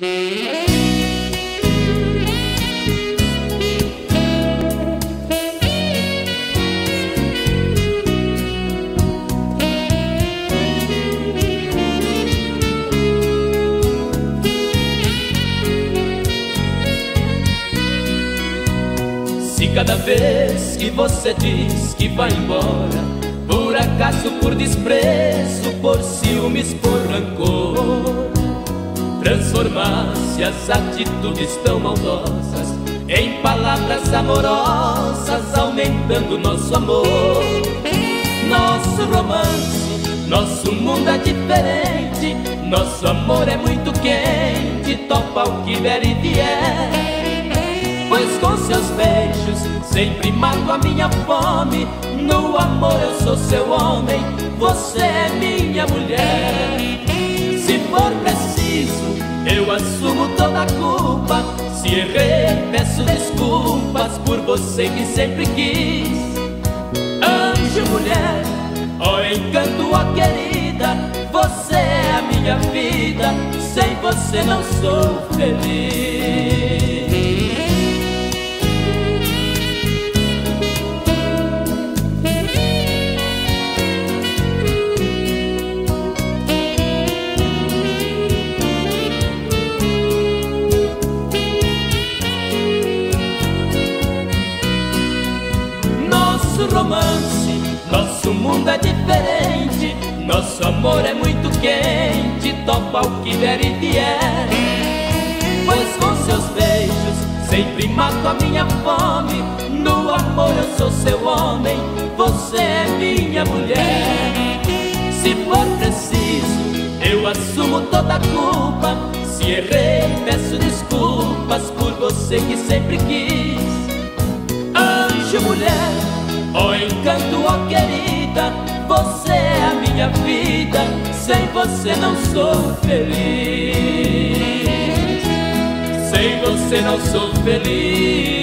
Se cada vez que você diz que vai embora, por acaso, por desprezo, por ciúmes, por rancor, transformar-se as atitudes tão maldosas em palavras amorosas, aumentando nosso amor, nosso romance, nosso mundo é diferente, nosso amor é muito quente, topa o que der e vier. Pois com seus beijos sempre mato a minha fome. No amor eu sou seu homem, você é minha mulher. Se for preciso, eu assumo toda a culpa. Se errei, peço desculpas por você que sempre quis. Anjo, mulher, ó oh, encanto, ó oh, querida, você é a minha vida. Sem você não sou feliz. Romance. Nosso mundo é diferente, nosso amor é muito quente, topa o que der e vier. Pois com seus beijos sempre mato a minha fome. No amor eu sou seu homem, você é minha mulher. Se for preciso, eu assumo toda a culpa. Se errei, peço desculpas por você que sempre quis. Anjo, mulher Oh encanto, oh querida, você é a minha vida, sem você não sou feliz. Sem você não sou feliz.